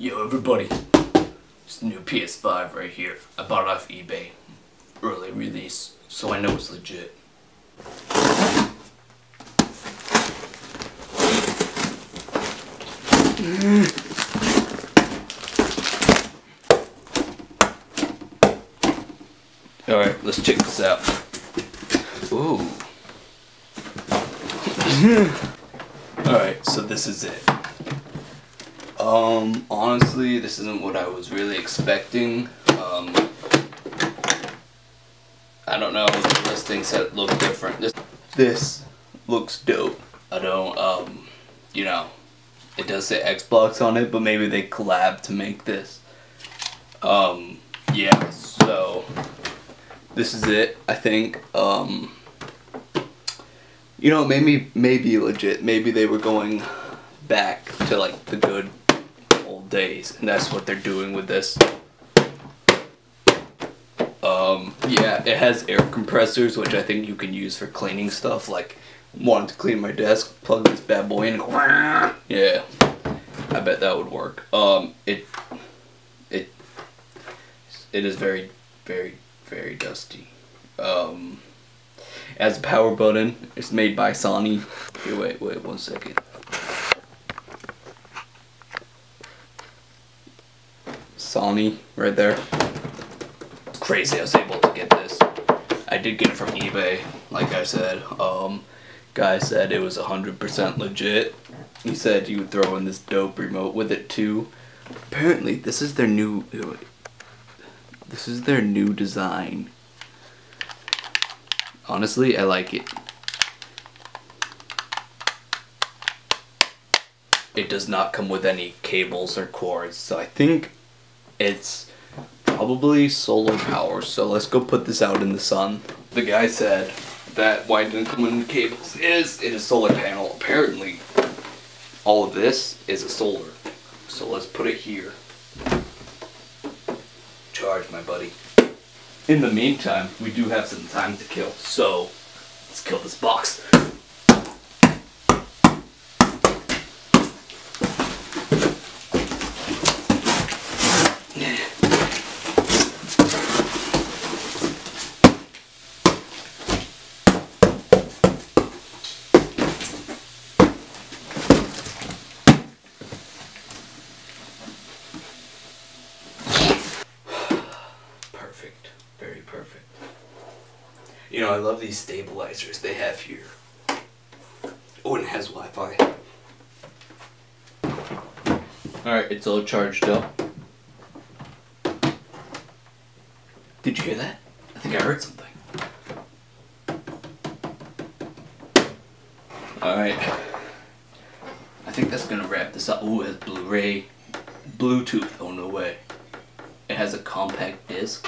Yo, everybody. It's the new PS5 right here. I bought it off eBay. Early release, so I know it's legit. Alright, let's check this out. Ooh. Alright, so this is it. Um, honestly, this isn't what I was really expecting. Um, I don't know, the listing said it looked different. This, this looks dope. I don't, um, you know, it does say Xbox on it, but maybe they collab to make this. Um, yeah, so, this is it, I think. Um, you know, maybe, maybe legit. Maybe they were going back to, like, the good days, and that's what they're doing with this. Um, yeah, it has air compressors, which I think you can use for cleaning stuff, like, wanted to clean my desk, plug this bad boy in, yeah, I bet that would work. Um, it, it, it is very, very, very dusty. Um, has a power button. It's made by Sony. Here, wait, wait, one second. Right there. It's crazy I was able to get this. I did get it from eBay, like I said. Um, guy said it was 100% legit. He said you would throw in this dope remote with it too. Apparently, this is their new. This is their new design. Honestly, I like it. It does not come with any cables or cords, so I think it's probably solar power. So let's go put this out in the sun. The guy said that why didn't come any cables is it is solar panel. Apparently, all of this is a solar. So let's put it here. Charge, my buddy. In the meantime, we do have some time to kill, so let's kill this box. Perfect. Very perfect. You know, I love these stabilizers they have here. Oh, and it has Wi-Fi. Alright, it's all charged up. Did you hear that? I think I heard something. Alright. I think that's gonna wrap this up. Ooh, it has Blu-ray. Bluetooth. Oh, no way. Has a compact disc.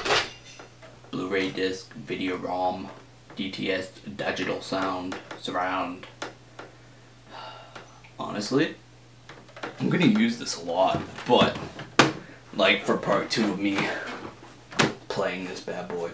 Blu-ray disc, video ROM, DTS, digital sound, surround. Honestly, I'm gonna use this a lot, but like for part two of me playing this bad boy.